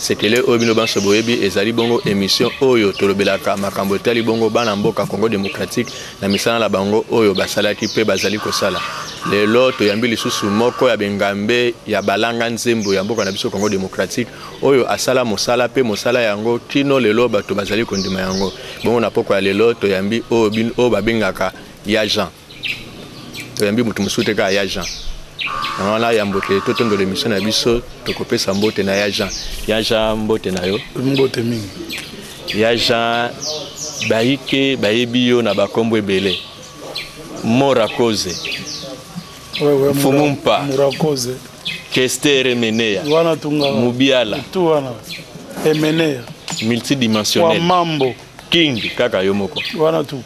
Sekele oyo bino banso boyebi ezali bongo emission oyo tolobelaka makambo etali bongo bana mboka Congo démocratique na misala na bango oyo basalaki mpe bazali kosala. Lelo toyambi lisusu moko ya bengambe ya balanga nzembo ya mboka na biso Congo démocratique oyo asala mosala mpe mosala yango kino lelo bato bazali kondima yango. Bongo na pokwa ya lelo toyambi oyo, oyo babengaka ya Jean. toyambi moto mosusu te kaka ya jean yango wana yambo te totondola emisio na biso tokopesa mbote na ya jean ya jean mbote na yo mbote mingi ya jean bayike bayebi yo na bakombo ebele morakoze mfumu mpa kestere meneya mubiala multidimensionnel King kaka yo moko. Wana tu.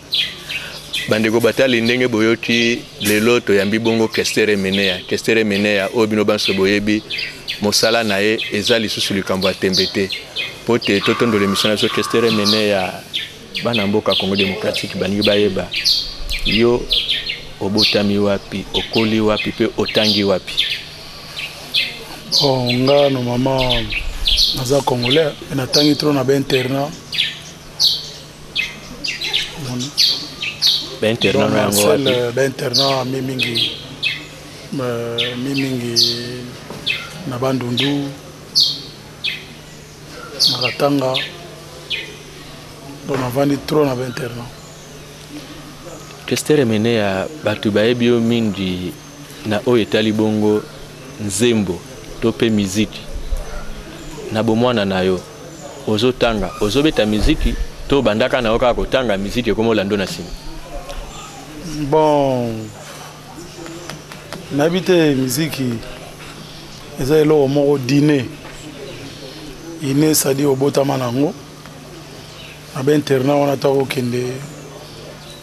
bandeko batali ndenge boyoki lelo toyambi bongo kester emeneya kester emeneya oyo bino banso boyebi mosala na ye eza lisusu likambo ya tembe te mpo te totondola emisio na biso kester emeneya bana mboka congo démocratique balingi bayeba yo obotami wapi okoli wapi mpe otangi wapi Oh, nga no mama naza congolais me natangi trop na bainternat bainternat yango wapi bainternat mi mingi mi mingi na bandundu na katanga donc navandi trop na bainternat kestere mene ya bato bayebi yo mingi Na oyo etali bongo nzembo to pe miziki, na bomwana na yo ozo tanga, ozo beta miziki to obandaka na yo kaka kotanga miziki ekomi olando na sima? Bon, nayebi te miziki eza eloko moko dine ine sadi obotama nango na ba internat wana to akokende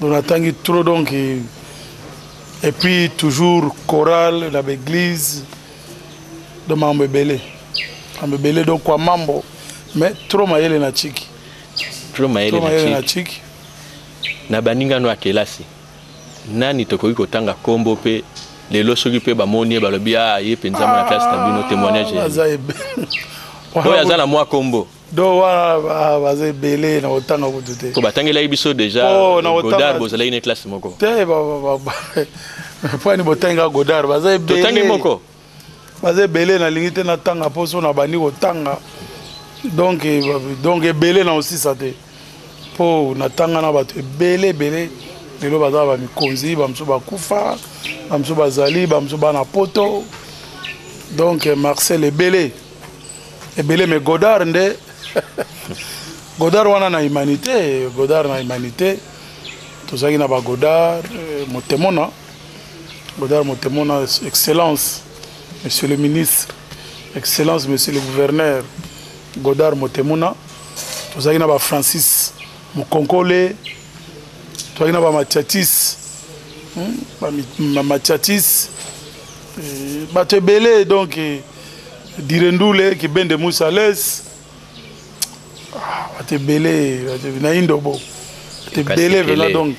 donc natangi trop donc et puis toujours chorale na baeglise donc makambo ebele makambo ebele donc kwa mambo mais trop mayele na chiki trop mayele na chiki na baninga no ya kelasi nani tokoki kotanga nkombo mpe lelo soki mpe bamoni ye balobi a ah, ye mpenza mwana klase na bino ah, témoignage oyo aza na mwa nkombo do wana baza ebele nakotanga kutu te po batangelaki biso déjà godard bozalaki na classe moko te pwani botangaka godard baza ebele moko baza ebele nalingi te natanga mpo so nabandi kotanga donc eh, donc ebele na osisa te mpo natanga na bato ebele ebele lelo baza bamikonzi bamosusu bakufa bamosusu bazali bamosusu bana poto donc eh, marcel ebele ebele mais godard nde godard wana na humanité godard na humanité tozalaki na bagodard euh, motemona godard motemona excellence monsieur le ministre excellence monsieur le gouverneur godard motemona tozalaki na bafrancis mokonkole tozalaki na bamatiatis bamatiatis hmm, euh, bato ebele donc Dire ndule kibende musa les ah, batebele na indobo tebele vela donc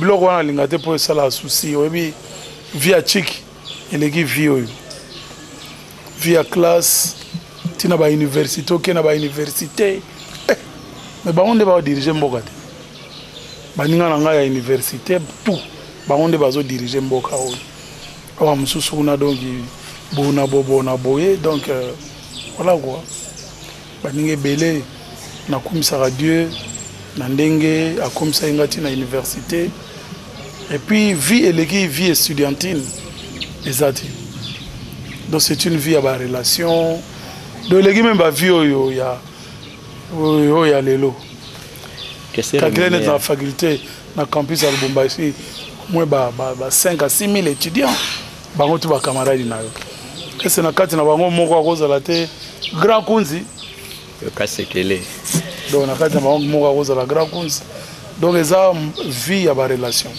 biloko wana alinga te mpo esala souci oyebi vie ya chiki eleki vie oyo vie ya classe ntina bauniversité oke na bauniversité eh, me bango nde badirige mboka te baninga na ngai ya université tout bango nde bazodirige mboka oyo awa mosusu kuna donc bona bobona boye donc euh, voilà quoi baninga ebele nakumisaka dieu na ndenge akomisaki ngai ntina université et puis vie eleki vie estudiantine eza te donc c'est une vie ya barelation donc eleki meme bavie oyo ya oyo ya lelo kakile neti na faculté na campus ya lubumbashi omoi ba, ba, ba 5 à 6 000 étudiants bango tu bakamaradi na yo ese na kati na bango moko akozala te grand kunzi yokasekele donc na kati na bango moko akozala grand kunzi donc eza vie ya barelation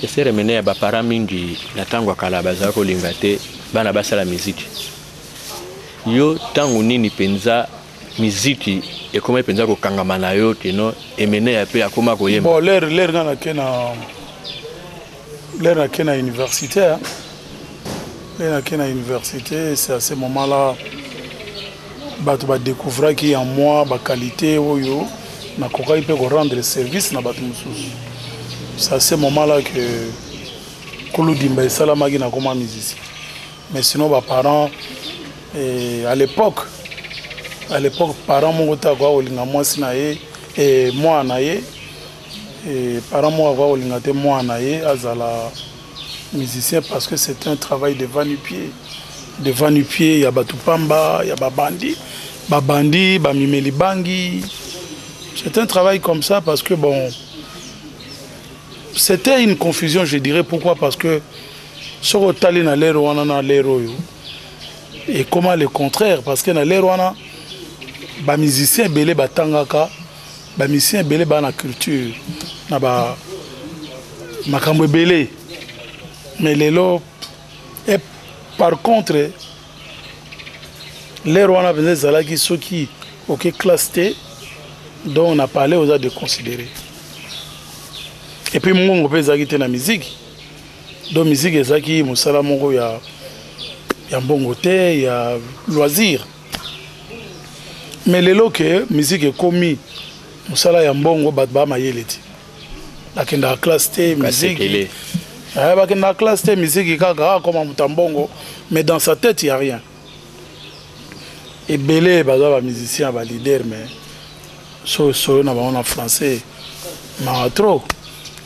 kesere mene ya baparent mingi na ntango ya kala bazala kolinga te bana basala miziki yo ntango nini mpenza miziki ekomaki mpenza kokangama na yo kino emeneya mpe akoma koyemba bon lere lere nga nake na lere nake na université lere nake na université c'est à ce moment là bato badécouvraki en moi baqualité oyo nakokaki mpe korendre service na bato mosusu c'est à ce moment là que koludimba esalamaki nakoma musicien mais sinon ba parents eh, à l'époque à l'époque parent moko te akoka kolinga mwasi na ye eh, mwana na ye eh, parent moko akoka kolinga te mwana na ye azala musicien parce que c'est un travail de vanu pied de vanu pied ya bato pamba ya babandi babandi bamimeli bangi c'est un travail comme ça parce que bon c'était une confusion je dirais pourquoi parce que soki otali na lere wana na lere oyo ekoma le contraire parce que na lere wana bamusicien ebele batangaka bamusicien ebele baa na culture na ba makambo ebele mais lelo e par contre lere wana mpenza ezalaki soki oke classe te donc na palais oza deconsidere epuis mongongo mpe ezalaki te na miziki donc musique ezalaki mosala moko ya ya mbongo te ya loisir mais lelo ke musique ekomi mosala ya mbongo bato baa mayele ti bakendaka classe te musique eh, bakendaka classe te musique kaka akoma ah, moto ya mbongo mais dans sa tête ya rien ebele baza bamusicien ya balider mais so solo na bango na français mawa trop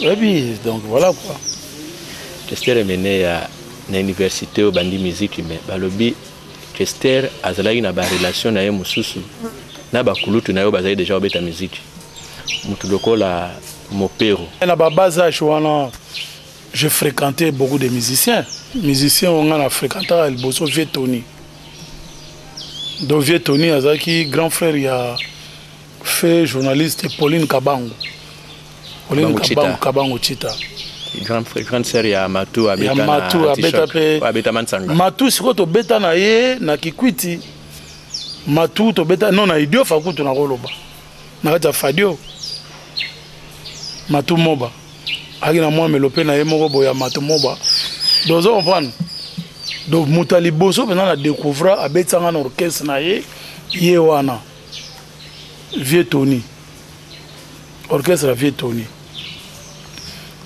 oyebi donc voilà quoi kester emene ya na université oyo bandi miziki me balobi kester azalaki na barelation na ye mosusu na bakulutu na yo bazali deja kobeta miziki motu lokola mopero na babazage wana je fréquentais beaucoup de musiciens musicien oyo ngai na fréquentaka liboso vieux tony donc vieux tony azalaki grand frère ya fait journaliste pauline kabango Kabangu Chita. Kabangu, Kabangu Chita. Grand frère, grande sœur ya Matou abeta ya Matou na abeta pe abeta Mansanga. Matou siko to beta na ye na Kikwiti. Matou to beta non na Idio Fakutu na koloba. Na kati ya Fadio. Matou Moba. Aki na mwa melope na ye moko boya Matou Moba. Dozo comprendre. Donc moto ya liboso mpenza na découvra abetisa nga na orchestre na ye ye wana vieux tony orchestre ya vieux tony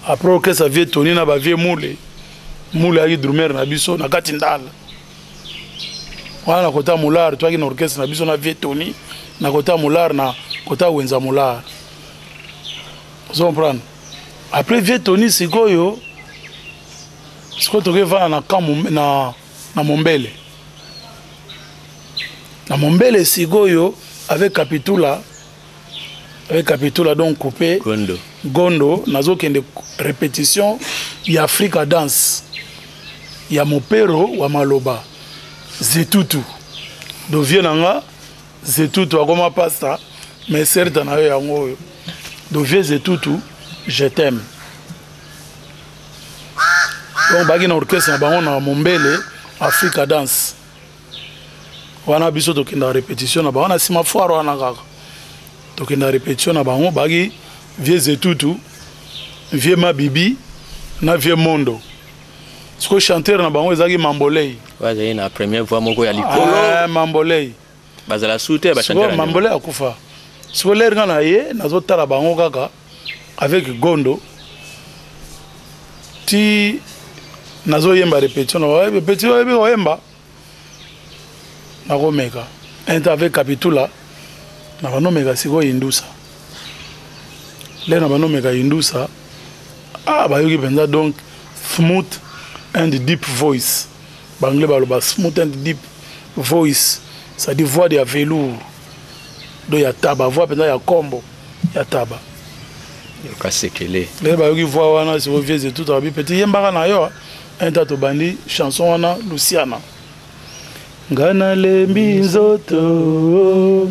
après orchestre ya vieux tony na ba vieux mule mule ayaki drumer na biso na kati ndala wana na kota molar toyaki na orchestre na biso na vieux tony na kota molar na kota wenza molar ozo comprendre après vieux tony sikoyo sikoyo tokoki vana na camp na, na mombele na mombele sikoyo avec kapitula avec Kapitula donc coupé Gondo, Gondo nazokende répétition ya Africa Dance ya Mopero wa Maloba Zetutu do vie na nga Zetutu akoma pasta mais certa na yo yango oyo do vie Zetutu je t'aime donc baki na orchestre na bango na Mombele Africa Dance wana biso tokendaka repetition na bango na nsima foire wana kaka tokendaka repetition na bango baki vieux zetutu vieux mabibi na vieux mondo sikoyo chanteur na bango ezalaki mambolei azali na première voix moko ya likolo ah, mambolei bazala su te sikoyo mambola ya kufa sikoyo lere nga na ye nazotala bango kaka avec gondo ti nazoyemba repetition naoyebi peti oyebi koyemba nakomeka enta avec kapitula na banomeka sikoyo indusa lere na banomeka indusa ah bayoki mpenza donc smooth and deep voice Ba anglais baloba smooth and deep voice, ça dit voix ya velour do ya taba, voix penza ya kombo ya taba. Yoka sekele. Lele bayoki voix wana siko vieux de tout abi petit yembaka na yo. Un temps tobandi chanson wana Luciana. Ngana lembi nzoto.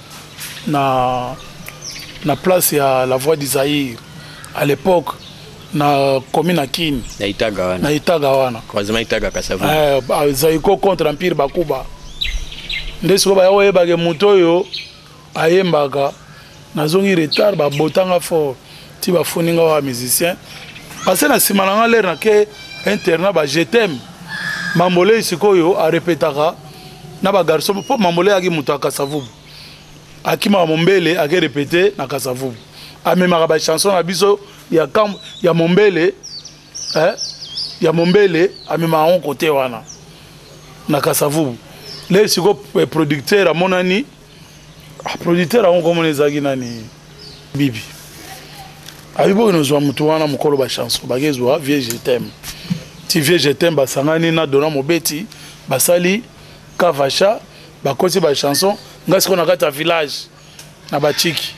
na, na place ya la voix du Zaïre à l'époque na commune na Kin na Itaga wana na Itaga wana croisement Itaga Kasavu eh ba, Zaiko contre Empire Bakuba nde siko ba oyeba ke moto oyo ayembaka nazongi retard babotanga fort ti bafundi nga wa musicien pase na nsima na nga lere nake interna ba je t'aime mambolei sikoyo arepetaka na bagarso mpo mambolei ayaki moto ya kasavubu akimaka mombele ake repete na kasavubu amemaka bachanson na biso ya, kam, ya mombele eh, ya mombele amemaka yango kote wana na kasavubu lere sikoyo eh, producteur amonani producteur yango komona ezalaki nani bibi ayebi oyo nozwa motu wana mokolo bachanson bakezwa vie je t'aime ti vie je t'aime basangani na dona mobeti basali kavacha bakosi bachanson ngai sikoyo na kati ya village na batiki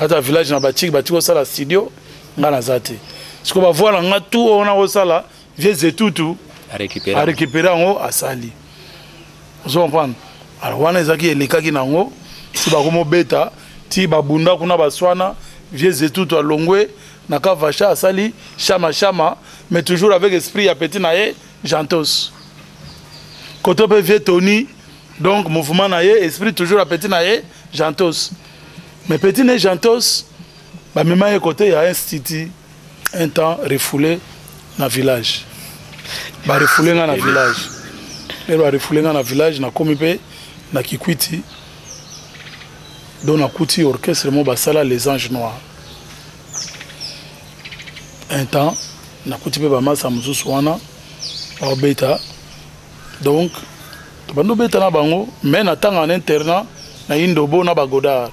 kati ya village na batiki batiki kosala studio ngai naza te sikoyo bavoila ngai tu oyo nakosala Vieux Zetutu a récupéré yango asali. Ozo comprendre? Alors wana ezaki elekaki nango ti bakomo beta ti babunda kuna baswana vieux Zetutu alongwe na Kavasha asali shama shama mais toujours avec esprit ya petit na ye Jantos. Koto pe vieux Tony donc mouvement na ye esprit toujours ya petit na ye Jantos. Mais petit na ye Jantos bamema ye kote ya institut un temps refoule na village ba refoule nga na village lelo ba refoule nga na village na komi pe na kikwiti donc nakuti orchestre mo basala les anges noirs un temps nakuti mpe bamasa mosusu wana baobeta donc tobandi obeta na bango mai natanga na internat na indobo na bagodard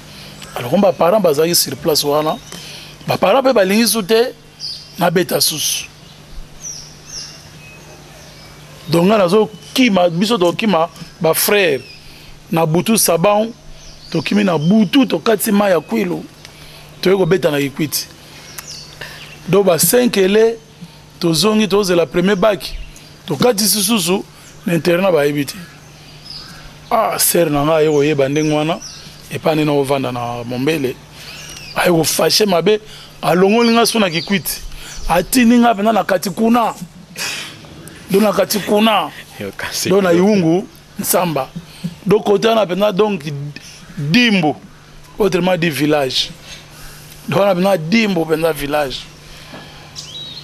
alors ba parents bazalaki sur place wana ba parents mpe balingi su te nabeta susu donc nga nazokima biso tokima bafrère na butu saban tokimi na butu tokati mai ya kwilu toyei kobeta na kikwiti donc basenkele tozongi tozela premier baki tokatisi susu na internat bayebi te ah sere na ngai aye koyeba ndenge wana epai nde nakovanda na mombele aye kofashe mabe alongoli ngai so na kikwiti atindi ngai mpenza na kati kuna do na kati kuna do na iungu nsamba do kota wana mpenza donk dimbu autrement dit village donc wana mpenza dimbu mpenza village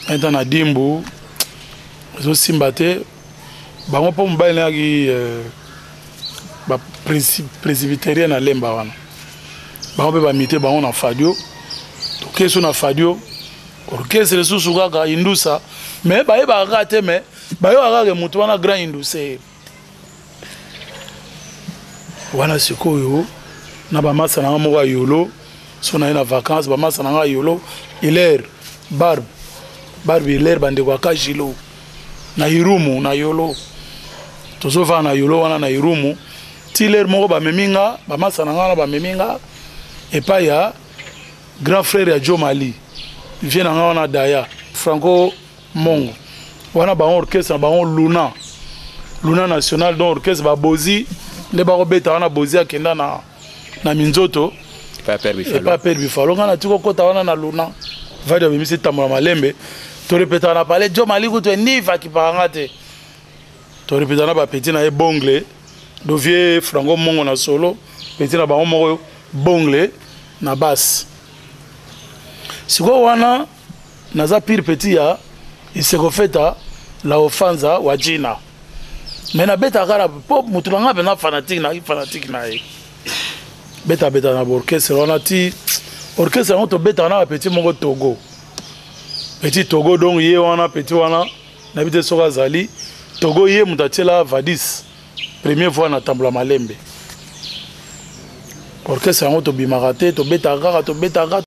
enta na dimbu ezosimba te bango mpo mobali nayaki euh, bapresibiterien na lemba wana bango mpe bamite bango na fadio tokesi na fadio orchestre lisusu kaka indusa me bayebaka kaka te me bayokaka kaka moto wana grand indusa ye wana sikoyo na bamasa na nga moko ya yolo so naye na vacance bamasa na nga yolo hilaire barbe barbe hilaire bandeko ya kajilo na irumu na yolo tozovanda na yolo wana na irumu ti lere moko bamemi nga bamasa na nga wana bamemi nga epai ya grand frère ya jo mali vie na nga wana daya franco mongo wana bango orchestre na bango luna luna national donc orchestre babozi nde bakobeta wana bozi akenda na, na minzoto epa pere bifalo ngai natiki kokota wana na luna vadi abimisi tambola malembe torepetaka na pale jo mali kutu enif akipaka nga te torepetaka na bapeti na ye bongle dovie franco mongo na solo peti na bango moko bongle na base sikoyo wana naza pire petit ya isekofeta laofanza wa jina me nabetaka kaka mpo motu na ngai mpenza fanatike na fanatike na ye betabeta na baorchestre wana ti orchestre yango tobetaka na bapetit moko togo petit togo donc ye wana petit wana nayebi te soki azali togo ye moto atiela vadis premier fois na tambola malembe orchestre yango tobimaka te tobetaka kaka tobetaka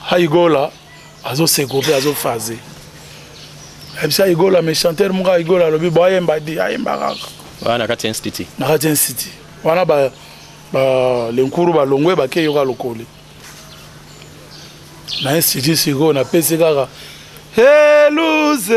Haigola azo sekope azo faze ayebisi Haigola mais chanteur moko Haigola alobi bo ayemba di ayemba kaka wana na kati ya institut na kati ya institut wana ba ba lenkuru balongwe bake yoka lokole na institut sikoyo napesi kaka heluze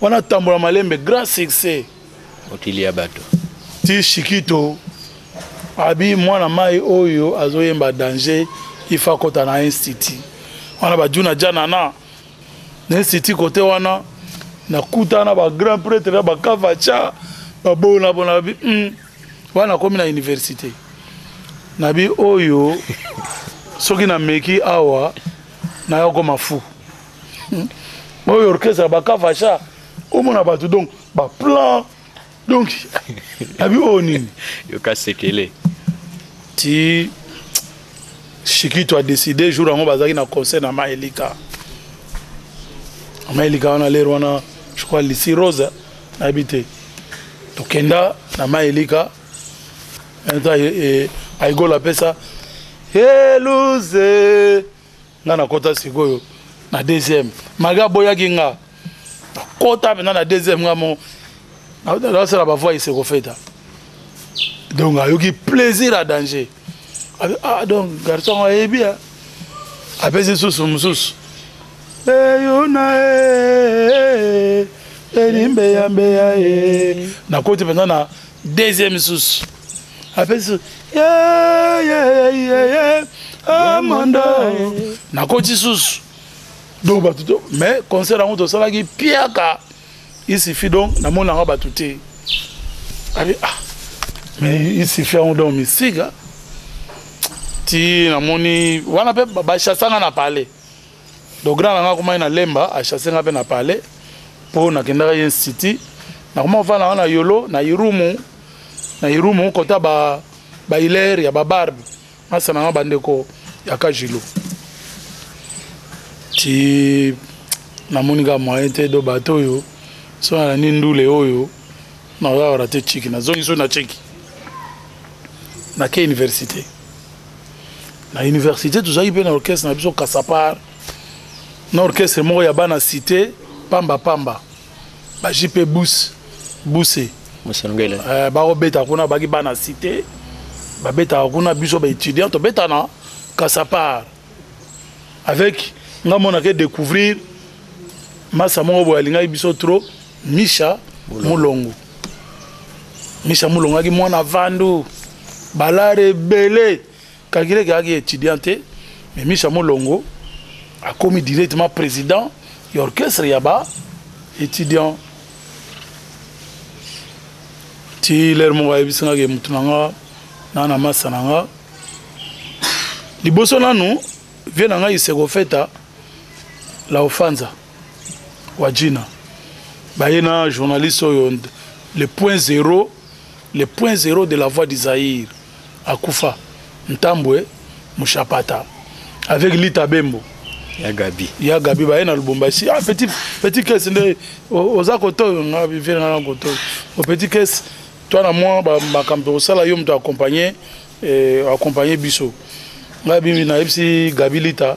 Wana tambola malembe grand succès. Mokili ya bato. Ti Shikito abi mwana mai oyo azoyemba danger il faut akota na institut wana bajuna janana na institut kote wana nakuta na bagrand prêtre na bakavacha babonabona babi mm. wana nakomi na université nabi oyo soki nameki awa nayakoma fou hmm. oyo orchestre bakavasha omona bato donc baplan donc abi oyo nini yoka sekele ti shikito adécide jour yango bazalaki na concert na maelika maelika wana lere wana je crois lisi rose nayebi te tokenda na maelika aigola apesa eluze nga nakota sikoyo na deuxième malgré aboyaki nga nakota maintenant na deuxième nga mo nasala bavoi esekofeta donc ayoki plaisir à danger ah donc garçon yango ayebi a apesi nsusu mosusu eyuna elimbeya mbeya e nakoti mpenza na deuxième susu apesi amanda nakoti susu donc bato to mais concert yango tosalaki piaka isifi donc namonaka bato te abi ah mais isifi yango donc misika ti namoni wana mpe bachasanga na palais donc grand na ngai akomaki na lemba achasse ngai mpe na palais mpo nakendaka ye institut nakoma ofanda ngai na yolo na irumu na irumu kota ba bahilaire ya babarbe masa na ngai bandeko ya kajilo ti namoni kaka moyen te do bato oyo so nalandi ndule oyo naoyawara te ciki nazongi so na ciki nake université na université tozalaki mpe na orchestre na biso kasapar na orchestre moko ya bana cité pamba pamba ba jp bus buse eh, bakobeta kuna baki bana cité babetaka kuna biso baétudiant tobeta na kasapar avec nga monake découvrir masa moko boye alingaki biso trop Misha Mulongo. Misha Mulongo aki mwana vandu. Balare ebele. Kakile kaki étudiant te. Mais Misha Mulongo akomi directement président ya orchestre ya ba étudiant. Ti lere moko ayebisi nga ke mutu na nga na na masa na nga. Liboso nanu vie na nga isekofeta la ofanza. wajina baye na journaliste oyo le point zero le point zero de la voix du zaïre akufa ntambwe mushapata avec lita bembo ya gabi ya gabi baye na lubumbashi ah, petit, petit kes nde oza kote oyo nga bivere nga na kote oyo o petit kes toi na mwa makambo tokosala yo moto accompagne eh, accompagne biso ngai bimi nayebisi gabi lita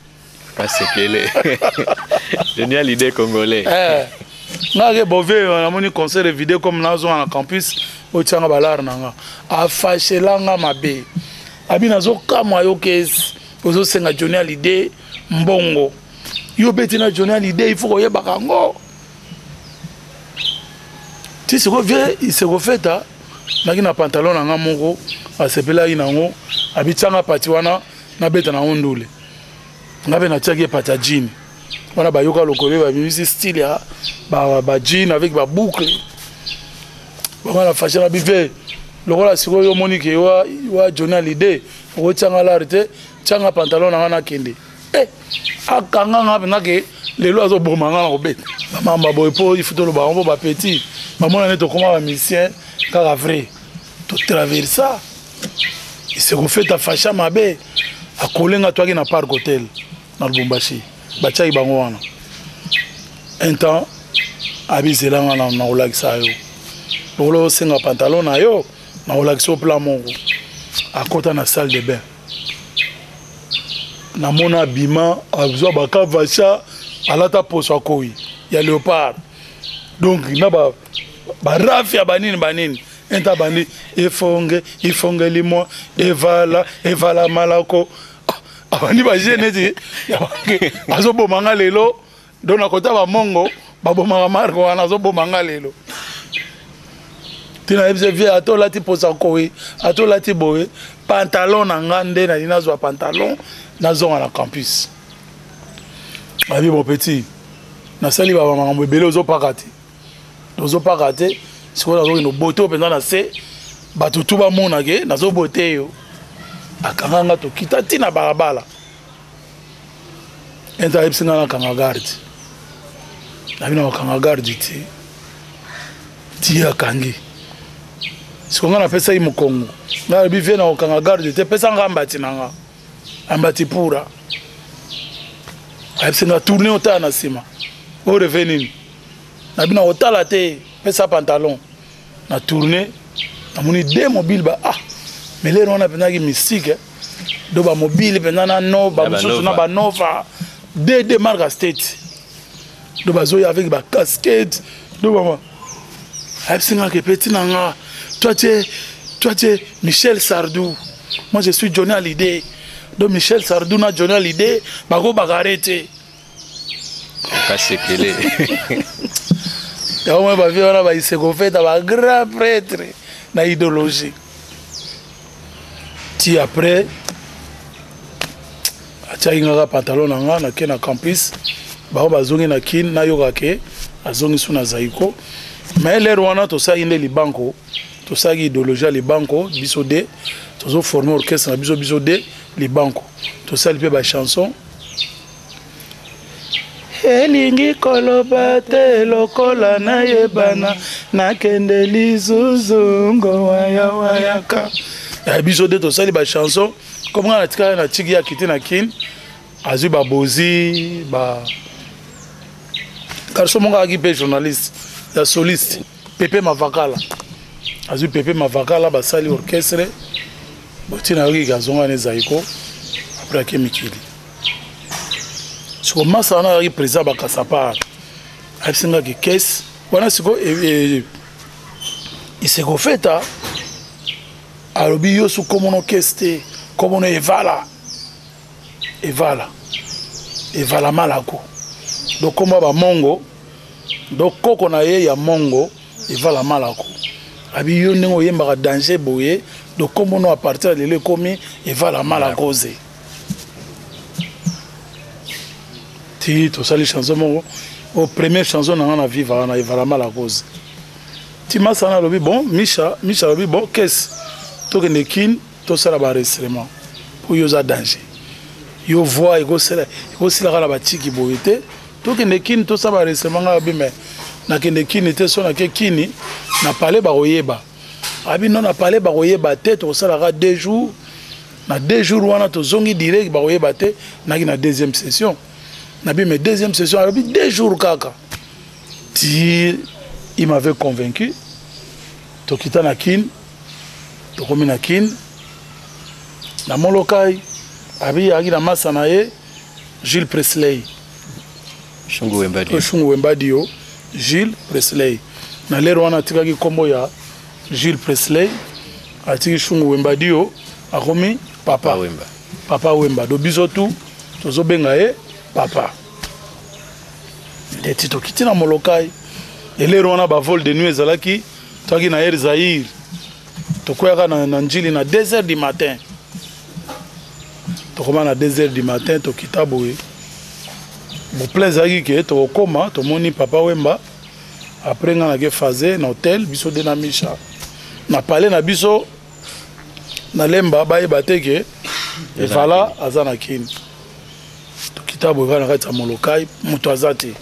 Pas sekele. Génial idée congolais. Eh. nake bove euh, namoni concert evide comme nazonga na campus otyanga balare na nga afashelanga mabe abi nazokamwa yo kesi ozosenga joni alide mbongo yo obeti na joni alide ifo koyebaka yango ti sikoyo vie isekofeta naki na pantalon na nga moko asepelaki na yango abityanga pati wana nabeta na yango ndule nga mpe natiaki epata jean wana bayoka lokole babimisi style ya bajean avec baboucle bango na fashe na bive lokola sikoyo omoni ke wa, wa jona lide okotyanga lare te tyanga pantalon na nga nakende eh, akanga nga mpenza ke lelo azoboma nga na kobeta bamama boye mpo ifu toloba yango mpo bapetit bamona nde tokoma bamusicien kaka vrai To traversa ese kofeta fasha mabe akolenga toaki na parc hotel na lubumbashi batiaki bango wana un temps abizela nga na kolakisa yo lokola osenga pantalon na yo na kolakisa yo pla moko akota na salle de bain namona abima azwa bakavasha alata poso akoi ya leopard donc na barafi ya banini banini enta bandi ifonge ifonge limwa evala evala malako abandi baje neti azoboma nga lelo do na kota bamongo babomaka marko wana azoboma nga lelo tina yebisa vie ata olati mposa koye ata olati boye pantalon na nga nde nali nazwa pantalon nazonga na campus abi mon petit nasali baba makambo ebele ozopaka te tozopaka te sikoyo nazokende obote mpenza na se bato tu bamona ke nazobote yo akanga nga tokita ti na balabala ente ayebisi nga nakanga garde nabi na kokanga garde te ti akangi siko nga napesaki mokongo nga alobi vie na kokanga garde te pesa nga mbati na nga ambati pura ayebisi nga tourne otala na nsima oreve nini na bino akotala te pesa pantalon na tourne namoni de mobile ba ah mais lelo wana mpenzaki mystique eh. do bamobile mpenza na no bamosusu na banova de de marka state do bazoya avec bacasquete do bama ayebisi nga ke peti na nga toi tie toi tie michel sardou moi je suis johnny alide do michel sardou na johnny alide bakobakare te kasekele yango moi bavie wana baisekofeta bagrand prêtre na idéologie ti après atiaki ngaka pantalon na nga nake na campus bango bazongi na kin nayoka ke azongi su na zaiko mais lere wana tosalaki nde libanko tosalaki idéologie ya libanko biso de tozoforme orchestre na biso biso de libanko tosali mpe bachanson elingi koloba te lokola nayebana nakende lizuzu ngowayawayaka ya biso nde tosali bachanson comme nga natikala na tiki ya kiti na kin azwi babozi ba garçon moko akaki mpe journaliste ya soliste pepe mavakala azwi pepe mavakala basali orchestre botina yoki kazonga ne zaiko apres ake mikili siko masa wana ayaki président bakasapar ayebisi nga ke kese wana siko isekofeta e, e, alobi yo su komono kese te komono evala evala evala malako donc komba bamongo donc koko na ye ya mongo evala malako abi yo ndenge oyembaka danger boye donc komono apartir lelo ekomi evala malakoze ti tosali chanson moko o première chanson na nga na vivaka na evalama la cause ti masana alobi bon misha misha alobi bon kese tokende kin tosala baregistrement mpo yo oza danger yo voi ekosilaka na batiki boye te tokende kini tosala baregistrement ngai abi mai nakende kini te so nake kini na pale bakoyeba abi no na pale bakoyeba te tokosalaka deux jours Na deux jours wana tozongi direct bakoyeba te naki na deuxième session na bima deuxième session alobi deux jours kaka ti il m'avait convaincu tokita na kin tokomi na kin na molokai abi ayaki na masa na ye jules presley shungu wembadi yo jules presley na lere wana atikaki nkombo ya Jules Presley atiki shungu Wemba dio akomi papa, papa Wemba, papa Wemba. do biso tu tozobenga ye papa ndeti tokiti na molokai elero wana bavol de nuit ezalaki toaki na air zaire tokweyaka na, na njili na 2 heures du matin tokoma na 2 heures du matin tokita boye boplan ezalaki ke tokokoma tomoni papa wemba après nga nake faze na hotel biso de na misha na pale na biso na lemba bayeba te ke evala aza na kini tokita boye kaka na kati ya molokai moto aza te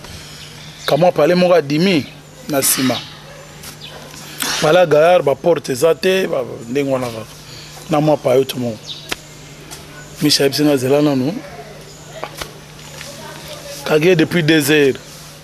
kamwa pale moko adimi na nsima pala gayar baporte eza te ndenge wana kaka na mwa payo to moko misha yebisi nga zela nanu kage depuis deux heures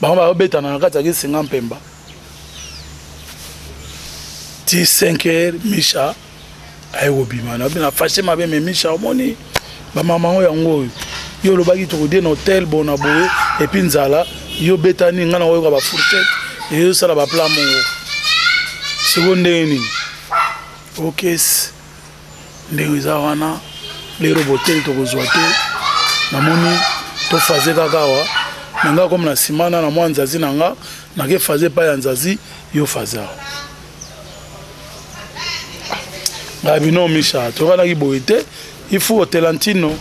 bango bakobetana na kati ya kisenga mpemba ti 5 heure misha aye kobima nabi na fashe mabe me misha omoni bamama yango yango oyo yo olobaki tokodie na hotel bona boye epui nzala yo obetani ngai nakoyoka bafourchette eyosala bapla mongo siko ndenge nini okesi okay. ndenge eza wana lero botel tokozwa te namoni tofaze kaka awa na ngai komi na nsima na na mwa nzazi na ngai nake faze epai ya nzazi yo faze awa ngai bino misha toyokanaki boye te il faut otelantino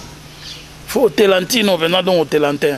faut otelantino mpenza donc otelantin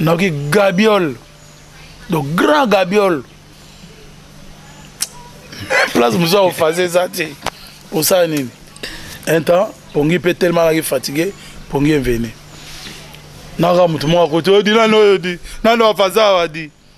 nayoki gabiol do grand gabiol même place mosusu akofaze eza te osala nini un temps pongi mpe tellement alaki fatigue pongi evene naka motu moko akoti odi nani oyo di nani oyo afaza awa di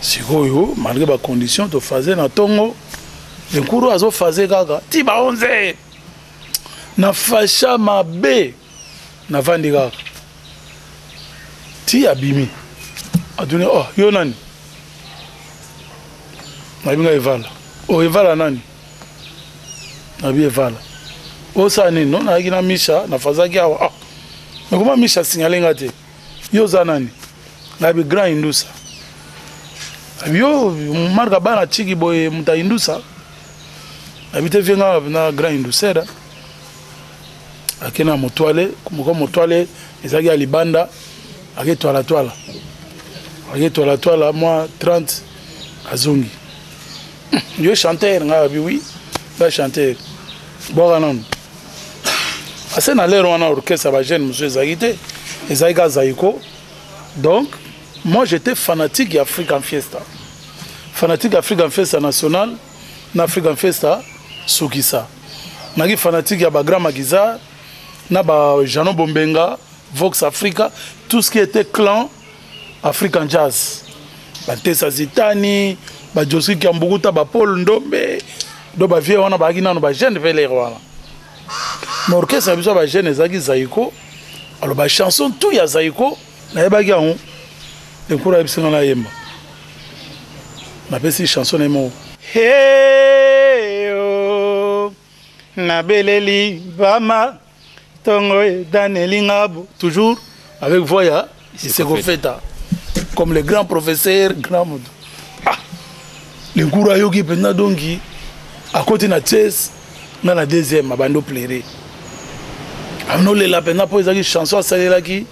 sikoyo malgré bacondition tofaze na ntongo enkuru azofaze kaka ti ba 11 heure na fasha mabe navandi kaka ti abimi atuni oh yo nani nayebi nga evala o oh, evala nani nayebi evala osala nini no nayaki na misha nafazaki awa ah. nakoma misha signale nga te yo oza nani nayebi grand indusa yo mark abana tiki boye moto ya indusa nayebi te vie nga na grand indusera ake na motwale moko motwale ezalaki ya libanda ake twalatwala ake twalatwala mwa 30 azongi yo chanteur nga abi wi nga chanteur bwaka nanu ase na lere wana orchestre ya bajeune mosusu ezalaki te ezalaki kaka zaiko donc moi j'étais fanatique ya african fiesta fanatique ya african fiesta national na african fiesta sukisa naki fanatique ya bagrand makizar na bajeanon bombenga vox africa tout ce qui était clan African Jazz batesa zitani bajoski kiambukuta bapole ndombe do bavie wana bazalaki nano bajeune velere wana na orchestre ya biso ya bajeune ezalaki zaiko alors bachanson tout ya zaiko nayebaki yango lenkura ayebisi ngai nayemba napesi chanson na ye moko hey, oh, nabeleli bama Tongo et Daneli Ngabo, toujours avec voix ya Iseko Feta, comme le grand professeur, grand moto. Ah, le cours a yoki penda donki, à côté na chess, na la deuxième, abando plairé. Abando le la penda po ezaki chanson à salela ki,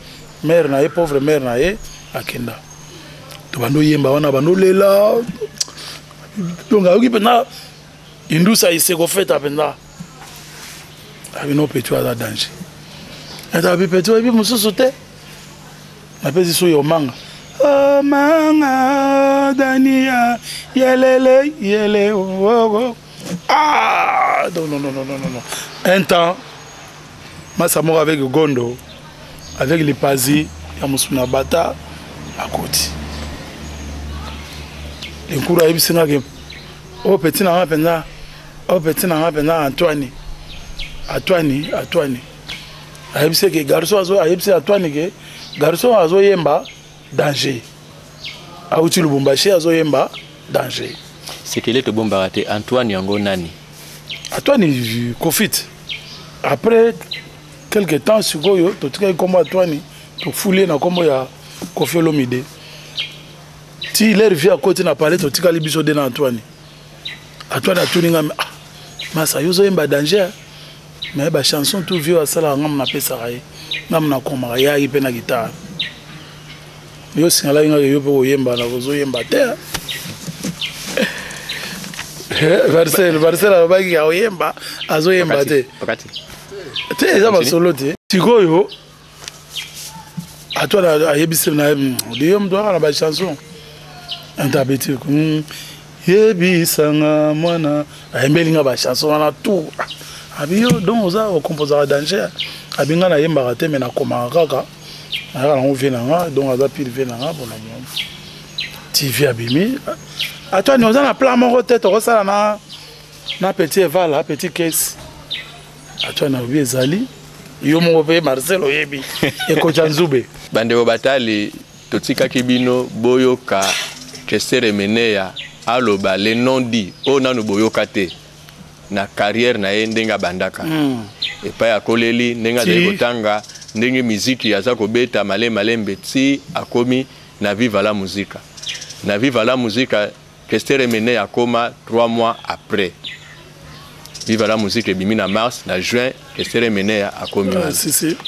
mère na ye, pauvre mère na ye, akenda. To bando yemba wana, bando le la, donc ayoki penda, indusa Iseko Feta penda. abino petit aza danger ezala bipeti oyebi mosusu te napesi suyi omanga omanga oh, dania yelele yele oh, oh, ah non non non non non un temps masa moko avec gondo avec lipazi ya mosuna bata akoti linkuru ayebisi nga ke oyo peti na nga mpenza oyo peti na nga mpenza antoine antoine antoine ayebisi ke garçon azo ayebisi antoine ke garçon azoyemba danger awuti lubumbashi azoyemba danger sekele tobombaka te antoine yango nani antoine kofit après quelque temps sikoyo totikaki nkombo antoine tofuli ye na nkombo ya kofi olomide ti ler vie akoti na palais totikali biso de na antoine atwani atuni nga ah, masa yo ozoyemba danger mais bachanson tout vieux asalaka ngamu napesaka ye ngamu nakomaka ye ayaki mpe na gitare yo osingalaki ngaka yo mpe koyemba na ozoyemba te marcel eh, marcel alobaki aoyemba azoyemba te te eza masolo te sikoyo ato ayebisi na liyo moto aka na bachanson interprétir hmm. yebisanga mwana ayembeli nga bachanson wana tour abiyo donc oza okomposaka danger abi nga nayembaka te me nakomaka kaka nayaka nango vie na nga donc aza pile vie na nga mpona mo tv abimi ato ani oza na plan moko te tokosala na na petit evala petit case Acha na lobi ezali yo moko pe Marcel oyebi ekocha nzube. Bandeko batali totikaki bino boyoka Chester Emeneya aloba le non dit oyo nanu boyoka te na carrière na ye ndenge abandaka mm. epai akoleli ndenge azali kotanga ndenge miziki aza kobeta malembe malembe ti akomi na viva la musica na viva la musica Kester Emeneya akoma 3 mois après. Viva la musique ebimi na mars na juin Kester Emeneya akomi wana.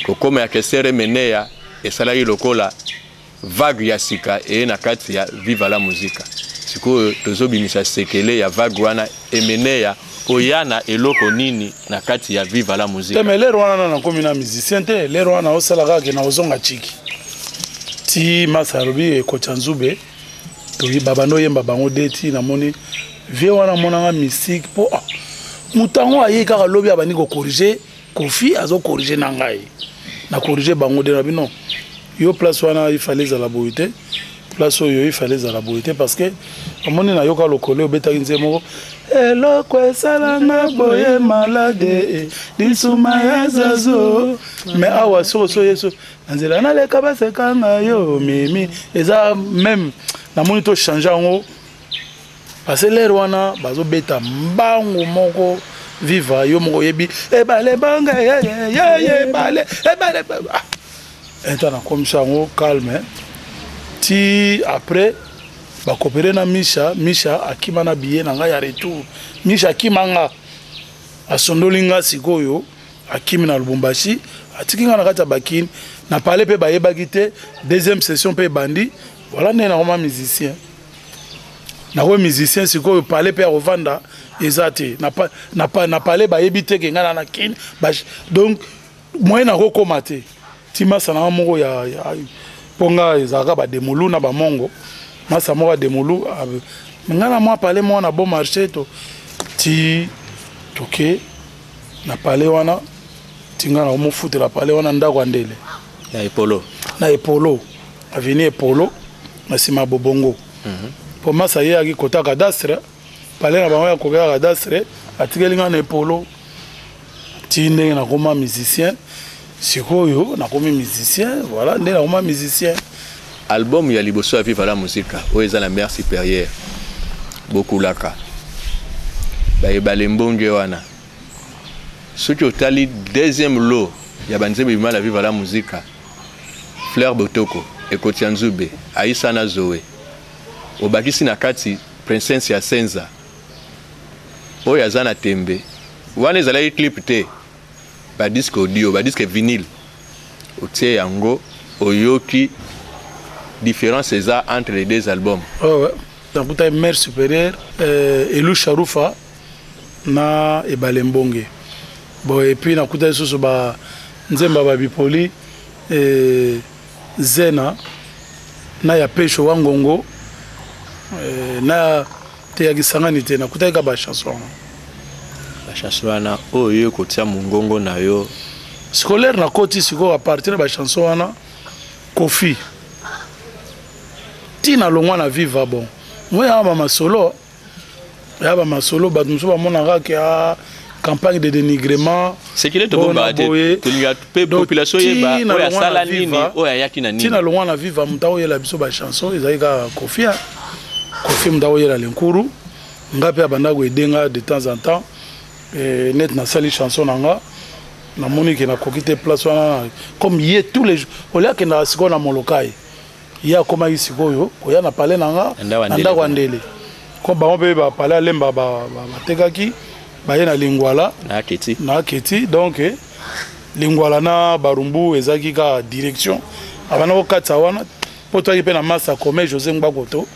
Kokoma ya Kester Emeneya esalaki lokola vague ya sika eye na kati ya Viva la musique. Sikoyo tozobimisa sekele ya vague wana Emeneya oya na eloko nini na kati ya Viva la musique. Teme lero wana na nakomi na musicien te lero wana osalaka ke na ozonga chiki. Ti masa alobi ekotya nzube. toyeba bando oyemba bango de ti namoni vie wana amonanga mystique mpo ah, moto yango ayei kaka lobi abandi kokorige kofi azokorige na ngai nakorige bango de na bino yo place wana ifale ezala boye te place oyo ifale ezala boye te parce que omoni nayoka lokolo obetaki nze moko eloko esalanga boye malade lisuma ya zazo me awa sokoso yesu na nzela naleka basekanga yo mimi eza meme namoni to change yango parce lere wana bazobeta mbangu moko viva yo moko oyebi ebale banga ebale ebale ento ah. nakomisi yango calme ti après bakopere na misha misha akima na biye na ngai ya retour misha akima nga asondoli nga sikoyo akimi na lubumbashi atiki ngai na kati ya bakini na pale mpe bayebaki te deuxième session mpe ebandi voilà ndenge nakoma musicien nakomi musicien sikoyo pale mpe ya kovanda eza te na pale bayebi te ke ngai na na kini donc moyen nakokoma te ti masa na ngai moko ya mpo ngai ezalaka bademolu na bamongo masa moko ya demolu ngai na mwa pale moko na bon marché to ti toke okay. na pale wana tinga na komofutela pale wana ndako ya ndele na epolo na epolo aveni epolo na nsima ya bobongo mhm. mpo masa ye ayaki kota cadastre pale na bango ya kokela cadastre atikeli ngai na epolo tii ndenge nakoma musicien sikoyo nakomi musicien voilà nde nakoma musicien album ya liboso ya viva la musica oyo eza na mère supérieure bokulaka bayebale mbonge wana soki otali deuxième lot ya banzembo ebima la viva la musica fleur botoko ekoti ya nzube aisa na zoe obakisi na kati princesse ya senza oyo aza na tembe wana ezalaki clip te ba disque audio ba disque vinyle otie yango oyoki différence eza entre les deux albums oh ouais. nakutai mare supérieure euh, elu sharufa na ebale mbonge bon epuis nakutai lisusu ba nzemba babipoli euh, zena na ya pesho wa ngongo euh, na te ya kisangani te nakutaki kaka bachanson yango bachanson wana oyo yo ekotia mongongo na yo scolaire nakoti sikoyo apartir na bachanson wana kofi ntina longwa na viva bon ngo yaba bamasolo yaba masolo bato mosusu bamonaka ke campagne de dénigrement sekele tobomba te tolinga pe population yeba oyo asala nini oyo ayaki na nini tina longwa na viva muta oyela biso ba chanson ezali kaka kofia kofi muta oyela lenkuru nga pe abanda ko aider nga de temps en temps eh, net nasali chanson na nga namoni ke nakoki te place wana comme ye tous les jours olia akendaka sikoyo na molokai ye akomaki sikoyo koya na pale na nga na ndako ya ndele comme bango mpe bapale alemba batekaki baye na lingwala na aketi donc eh, lingwala na barumbu ezalaki kaka direction abanda kokatisa wana mpo toyaki mpe na masa commun josé ngbakoto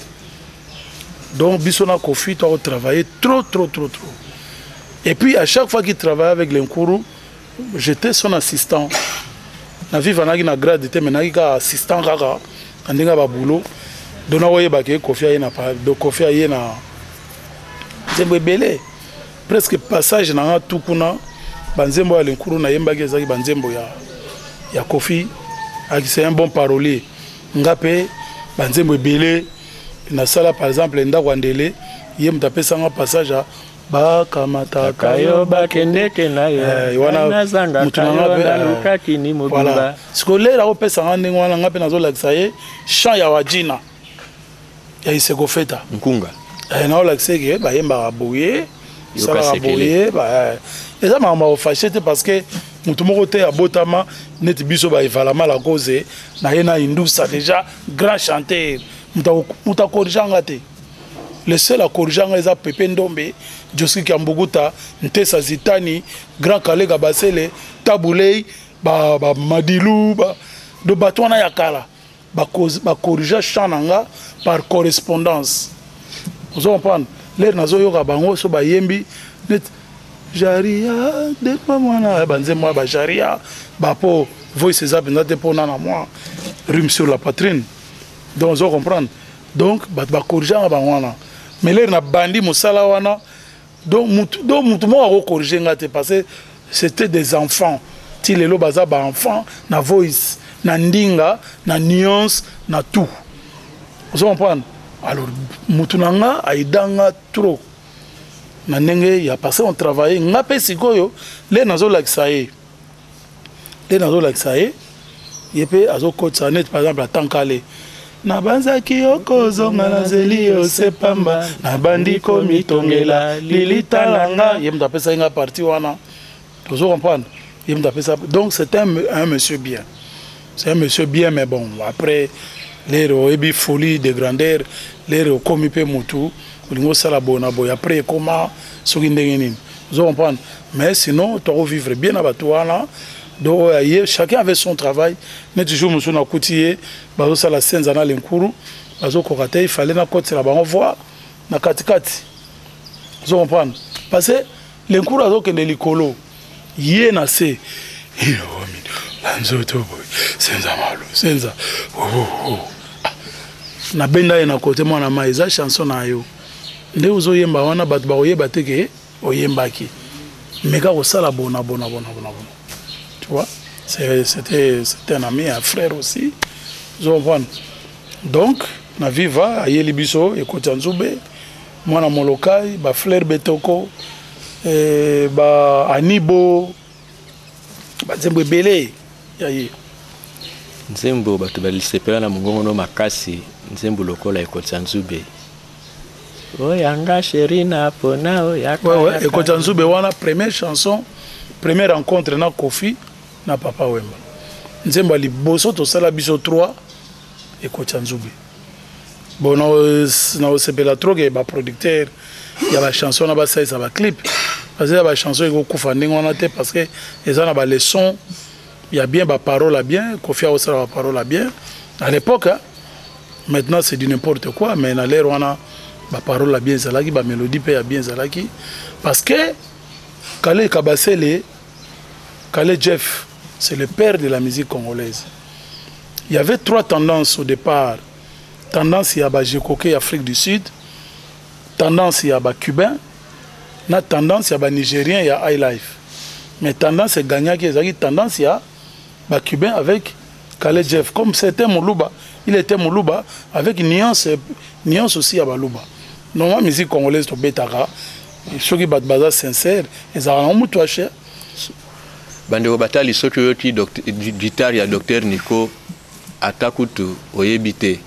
donc biso na kofi toakotravaille trop trop trop trop et puis à chaque fois qu'il travaille avec le nkuru J'étais son assistant. Na viva naki na grade te mais naki ka assistant kaka na ndenge ba boulot. Donc na oyeba ke Kofi aye na pa donc Kofi aye na nzembo ebele. Presque passage na nga tout kuna ba nzembo ya Lenkuru na yembaki ezaki ba nzembo ya ya Kofi. Aki c'est un bon parolier. Nga pe ba nzembo ebele na sala par exemple ndako andele ye mutapesa nga passage bakamataka yo bakendeke na yo eh, wana motu na nga nalukaki ni mobimba sikoyo lela opesa nga ndenge wana nga mpe nazolakisa ye champ ya wajina ya iseko feta nkunga eh, naolakisa eke bayembaka boye salaka boye eh, eza makambo ya ofashe te parce que motu moko te abotama neti biso baevalama la cause na ye na indusa déjà grand chanteur moto akoriganga te le seul à corriger nga eza Pepe Ndombe Joski Kiambuguta Ntesa Zitani Grand Kalega Basele Tabulei ba, ba Madilu ba do bato wana ya kala ba corriger chant na nga par correspondance ozo comprendre lere nazoyoka bango so bayembi neti jaria depa mwana banzembo ya bajaria bapo voice eza mpenza te mpo na na mwa rime sur la patrine donc ozo comprendre donc bato ba corrige nga bango wana mais lere na bandi mosala wana donc moto moko ako corrige nga te parce que c'était des enfants ti lelo baza ba enfants na voice na ndinga na nuance na tout ozo comprendre alors moto na nga aida nga trop na ndenge ya parce on travaille nga mpe sikoyo lere nazolakisa ye nde nazolakisa ye ye mpe azokotisa neti par exemple atankale nabanzaki yo kozonga nazeli yo se pamba nabandi komitongela lilita na nga ye moto apesaki nga parti wana ozo comprendre ye moto apesa donc c'est un, un monsieur bien C'est un monsieur bien, mais bon, après, lero ebi folie de grandeur, lero komi pe mutu, olingo sala boye na boye, après ekoma soki ndenge nini. Vous comprenez? Mais sinon, toi vivre bien na batu wana. Donc oyo aye, chacun avait son travail, mais toujours musu na kuti ye, bazo sala senza na lenkuru, bazo koka te, il fallait na kotela bango voir na kati kati. Vous comprenez? Parce que Le nkuru azokende likolo ye na se ilomi na nzoto boye senza malu senza nabenda ye na kote mwana mai eza chanson na yo nde ozoyemba wana bato bakoyeba te ke oyembaki meka kosala bona bona bona bona bona tu vois c'était c'était un ami un frère aussi ozo comprendre donc na viva ayeli biso ekoti ya nzube Mwana Molokai, ba Fleur Betoko, eh, ba Anibo, ba nzembo ebele ya ye. Nzembo bato balisepela na mongongo no makasi, nzembo lokola ekotisa nzube oyanga sheri na pona oyaka ouais, ouais, ekotisa nzube wana première chanson première rencontre na kofi na papa wemba nzembo ya liboso tosala biso 3 ekotisa nzube bon nakosepela trop ke baproducteur ya bachanson na basalisa baclip parce ya bachanson ekokufa ndenge wana te parce que eza na baleçon ya bien baparole ya bien kofi akosala baparole ya bien à l'époque maintenant c'est du n'importe quoi mais na lere wana baparole ya bien ezalaki bamélodie mpe ya bien ezalaki parce que kale kabasele kale jeff c'est le père de la musique congolaise Il y avait trois tendances au départ. Tendance ya ba Jekoke ya Afrique du Sud, tendance ya ba Cubains, na tendance ya ba Nigériens ya High Life. Mais tendance gagnaki ezalaki tendance ya ba Cubains avec Kale Jeff. Comme c'était Muluba, il était Muluba avec nuance, nuance aussi ya Baluba. Normalement, musique congolaise tobetaka soki bato baza sincère ezalaka na mutu ache Bandeko batali soki oyoki guitare ya Docteur Nico ata kutu oyebi te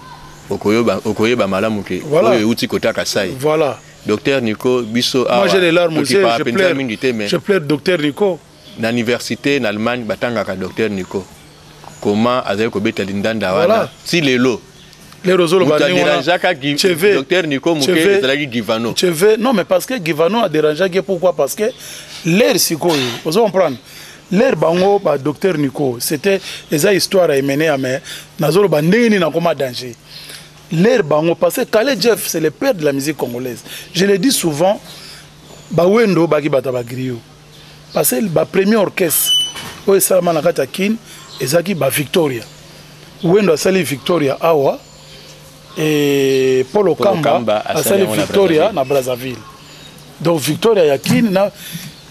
okoyeba okoyeba malamu ke voilà. oyo euti kota Kasai. Voilà. Docteur Nico biso awa Moi j'ai les larmes aux yeux, je pleure. Mingi te mais je pleure Docteur Nico. Na université na Allemagne batangaka Docteur Nico. Comment azali kobeta lindanda wana voilà. ti lelo lero ozoloba ndenge wanaderangeaka docteur nico moke ezalaki givano cheve non mais parce que givano aderangeaki ye pourquoi parce que lere sikoyo ozo comprendre lere bango badocteur nico c'était eza histoire ya emene ya mais nazoloba ndenge nini nakoma danger lere bango parce que kale jeff c'est le père de la musique congolaise je le dis souvent bawendo baki bato ya bagrio parce que ba premier orchestre oyo esalama na kati ya kin ezalaki ba victoria wendo asali victoria awa e paul okamba asali victoria na brazzaville donc victoria ya kin na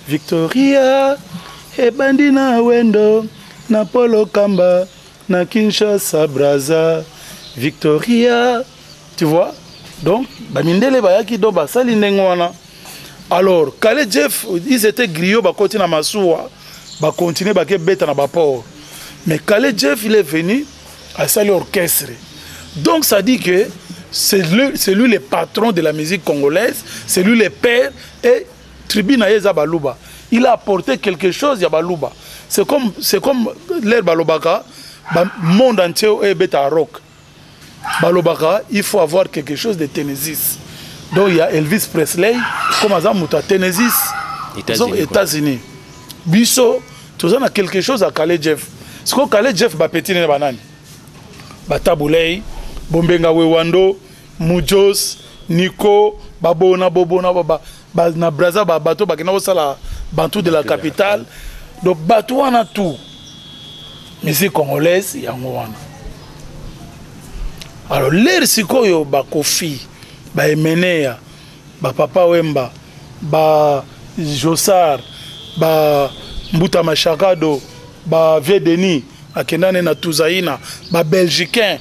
victoria ebandi na wendo na paul okamba na kinshasa braza victoria tu vois donc bamindele bayaki donc basali ndenge wana alors kale jeff ils étaient griot bakoti na masuwa bacontinue bakebeta na baport mais kale jeff il est venu asali orchestre donc ça dit que c'est lui, lui le patron de la musique congolaise c'est lui le père et tribu na ye eza baluba il a apporté quelque chose ya baluba c'est comme, comme l'air balobaka ba monde entier oyo ebeta rock balobaka il faut avoir quelque chose de Tennessee donc ya Elvis Presley comme aza moto ya Tennessee États-Unis biso toza na quelque chose à Kale Jeff sikoyo Kale Jeff bapeti nene banani batabulei bombenga wewando Mujos, Nico, ba bona bobona ba, ba na Brazza ba bato bakenda kosala Bantu de la capitale. Donc bato wana tout musique congolaise yango wana. Alors ler sikoyo ba Kofi, ba Emeneya, ba Papa Wemba, ba Josar, ba Mbuta Mashakado, ba Vieux Denis akenda ne na Tuzaina, ba Belgicains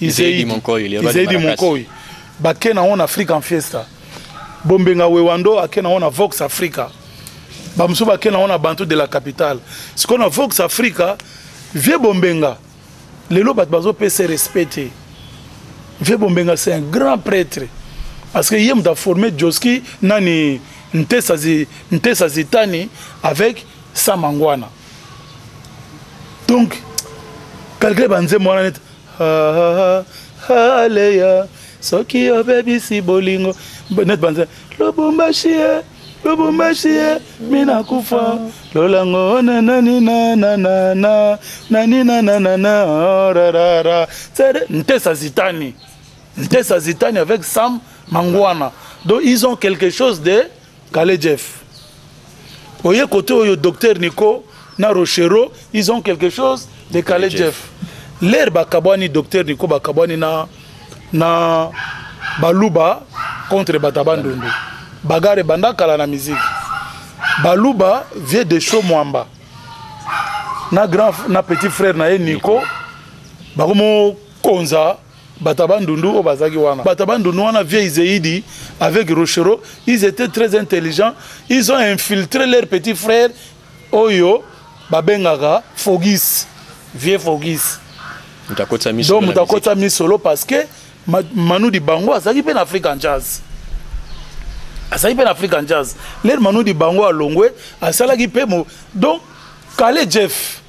Izeidi Monkoy, Leoba de Izeidi Maracas. Monkoy. Bake na on Africa en fiesta. Bombenga Wewando ake na on na Vox Africa. Bamusu bake na on na Bantu de la capitale. Siko na Vox Africa vieux Bombenga lelo bato bazo pesa respect te. Vieux Bombenga c'est un grand prêtre parce que ye moto a formé Joski nani Ntesa Zi- Ntesa Zitani avec Samangwana. donc calcule banzembo wana neti aleya soki obebisi bolingo neti banzembo lubumbashi ye eh, lubumbashi ye eh, minakufa lolango na na ni na na na na na ni na na na na oh, ra ra ra tsere ntesa zitani ntesa zitani avec sam mangwana donc ils ont quelque chose de Kale Jeff. Oye kote oyo docteur Nico na Rochereau, ils ont quelque chose de Kale Jeff. Jeff. L'air bakabwani docteur Nico bakabwani na na Baluba contre Batabandundu. Bagare banda kala na musique. Baluba vient de Cho Mwamba. Na grand na petit frère na ye Nico. Bakomo konza Bato ya Bandundu oyo bazalaki wana, bato ya Bandundu wana, vieux Izeidi avec Rochereau, ils etaient très intelligents, ils ont infiltre leur petit frère oyo babengaka Fogis, vieux Fogis. Donc moto akotisa misolo parce que Manu Dibango azalaki mpe na African Jazz. Azalaki mpe na African Jazz. Leur Manu Dibango alongwe, asalaki mpe donc Kale Jeff,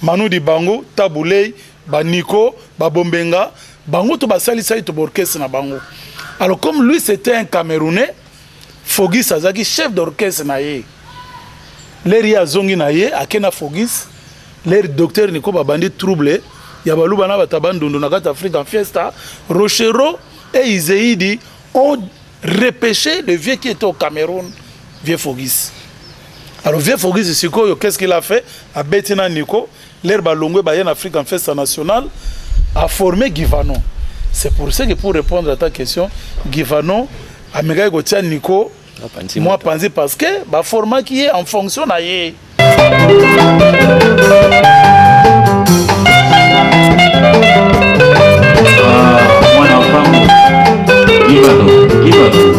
Manu Dibango, Tabulei, ba Nico, ba Bombenga, bango to basalisaki to orchestre na bango. Alors comme lui c'était un Camerounais, Fogis azaki chef d'orchestre na ye. Leri ye azongi na ye ake na Fogis, leri docteur Nico babandi trouble ya baluba na bata bandundu na kati Afrique en fiesta, Rochereau et Izeidi ont repêché le vieux qui était au Cameroun, vieux Fogis. Alors vieux Fogis sikoyo qu'est-ce qu'il a fait? Abeti na Nico Leur ba longwe ba ye na African Festa National a forme Givano. C'est pour ce que pour répondre à ta question, Givano a mega ko tia Nico moi panzi parce que ba forma qui est en fonction na ye. Ah, mwana mpango. Givano, Givano.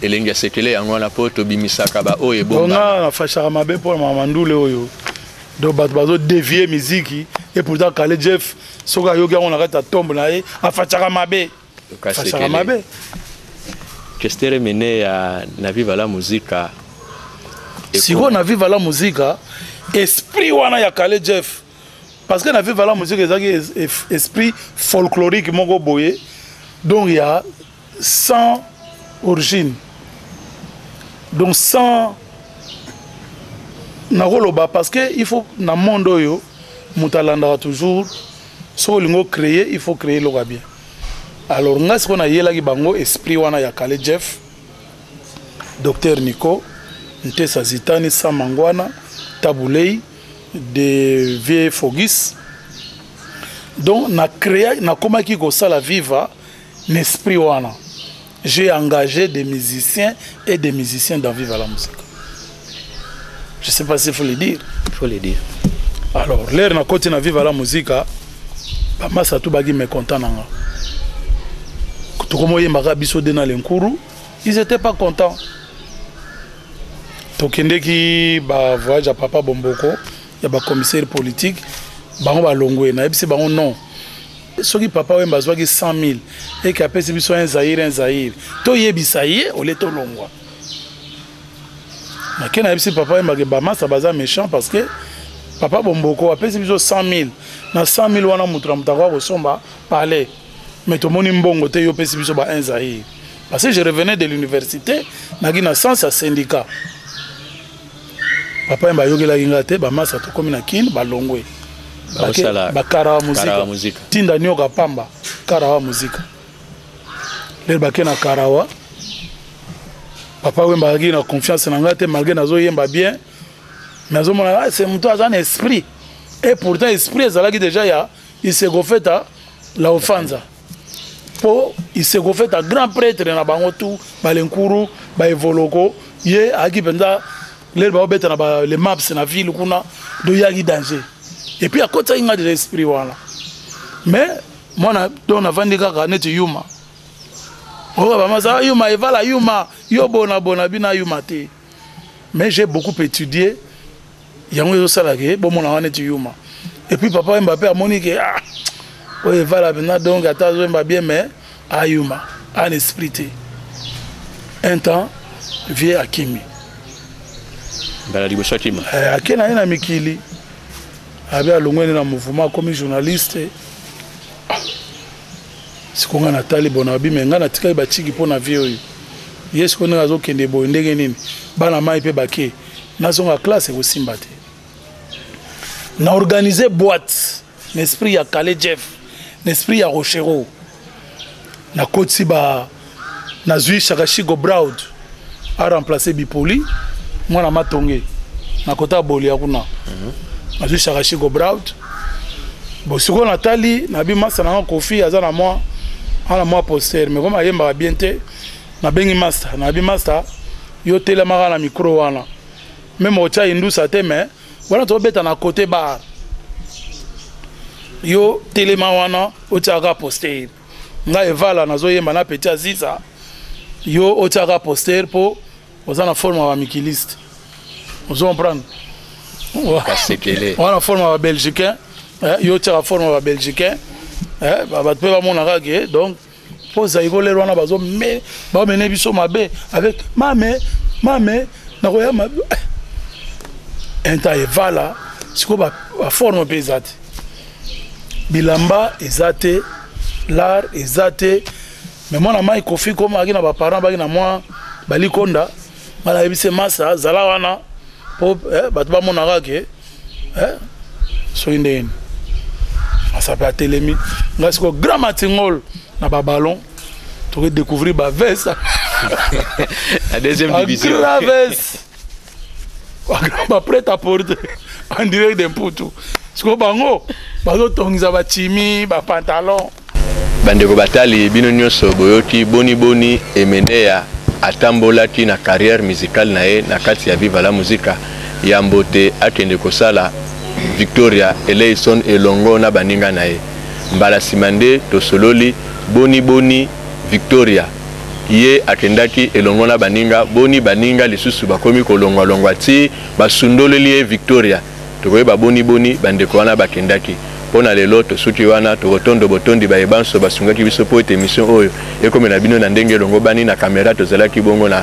elengi ya sekele yango wana mpo tobimisaka baoyo ebonga nafashaka mabe mpo na mamandule oyo donc bato bazodevie miziki e pourtant kale jeff soki ayoki yango na kati ya tombe na ye afashaka mabe afashaka mabe kestere mene ya na viva la musica sikoyo na viva la musica esprit wana ya kale jeff parce que na viva la musique ezalaki esprit folklorique moko boye donc ya sans origine donc sans nakoloba parce que il faut na monde oyo moto alandaka toujours soki olingi ocréer il faut créer eloko ya bien alors ngai sikoyo nayelaki bango esprit wana ya kale jeff docteur nico ntesa zitani samangwana tabulei de vieux Fogis donc na créa nakomaki kosala viva na esprit wana j'ai engagé des musiciens et des musiciens dans viva la musique je sais pas s'il faut le dire il faut le dire alors lere nakoti na viva la muzika bamasa tu baki mekontan na nga tokomoyembaka biso de na lenkuru ils étaient pas contents tokendeki ba voyage ya papa bomboko ya ba commissaire politique bango balongwe nayebisi bango non soki papa wemba azwaki 100 000 eke apesi biso un zaire un zaire toyebisa ye olie tolongwa nake nayebisi papa wemba ke bamasa baza méchant parce que papa bomboko apesi biso 100 000 na 100 000 wana moto na moto akoya kosomba palais mais tomoni mbongo te yo opesi biso ba un zaire Parce que je revenais de l'université, naki na sens ya syndicat. Papa yamba yokelaki nga te, ba masa to komi na kin, ba longwe. Ba karawa musique. Tinda nyoka pamba, karawa musique. Lel ba na karawa. Papa wemba aki na confiance na nga te, malgré nazo yemba bien. Nazo mona, ah, c'est mutu aza na esprit. Et pourtant esprit ezalaki déjà ya Isegofeta la Ofanza. mpo isekofeta grand pretre na bango tu balenkuru baevoloko ye ayaki mpenza lelo baobeta na ba, le maps na ville kuna do ye ayaki danger epuis akotisaki ngai deja esprit wana mais mwana to navandi kaka neti yuma oyo bamasa yuma evala yuma yo bona bona bina yuma te mais j'ai beaucoup étudié yango ezosala ke bomona wana neti yuma et puis papa wemba mpe amoni ke ah, oyo evala mpena donc ata azoyemba bien mais ayuma ah, an esprit te un temps vieux akimi mbala liboso akima eh, ake na ye na mikili abe alongweni na mouvement akomi journaliste siko ngai natali bona babi me ngai natikali batiki mpo na vie oyo ye siko ndenge azokende boye ndenge nini bana mai mpe bake nazonga classe ekosimba te na organise boite na esprit ya kale jeff na esprit ya rochero nakotisi ba nazwi shakashigo broud a remplace bipoli mwana matonge na kota bolia kuna mhm. nazwi shakashigo broud bon sikoyo natali nabi masta nanga kofi aza na mwa ana mwa poster mais comme ayembaka bien te nabengi masta nabi masta yo telemaka na micro wana meme otya indusa te mais wana tobeta na cote bar yo telema wana otyaka poster nga evala nazoyemba na petit aziza yo otiaka poster mpo oza na forme ya bamikiliste ozo comprendre wana forme ya babelgicain eh, yo otiaka forme ya babelgicain eh, bato mpe bamonaka ke donc mpo zaiko lelo wana baomene biso mabe avec mame mame nakoya mabe inta evala sikoyo baforme mpe eza te bilamba eza te lar eza te me mwana mai kofi koma aki na baparent baki na mwa balikonda ngai nayebisi masa zala wana mpo eh, bato bamonaka ke eh, soki ndenge nini asape atelemi ngai sikoyo grand matingol na babalon toke découvrir bavese la deuxième division ba prête à porter en direct de Mputu siko bango bazotongisa bachimi bapantalon bandeko batali bino nyonso boyoki boni boni emeneya atambolaki na carrière musicale na ye na kati ya viva la musica yambo te akende kosala victoria eleison elongo na baninga na ye mbala nsima nde tosololi boni boni victoria Ye akendaki elongo na baninga boni? Baninga lisusu bakomi kolongwalongwa tii basundoleli ye Victoria. Tokoyeba boni boni bandeko wana bakendaki? Mpo na lelo, tosuki wana. Tokotondo botondi baye banso basungaki biso mpo ete emission oyo ekomela bino na ndenge elongobani na camera. Tozalaki bongo na.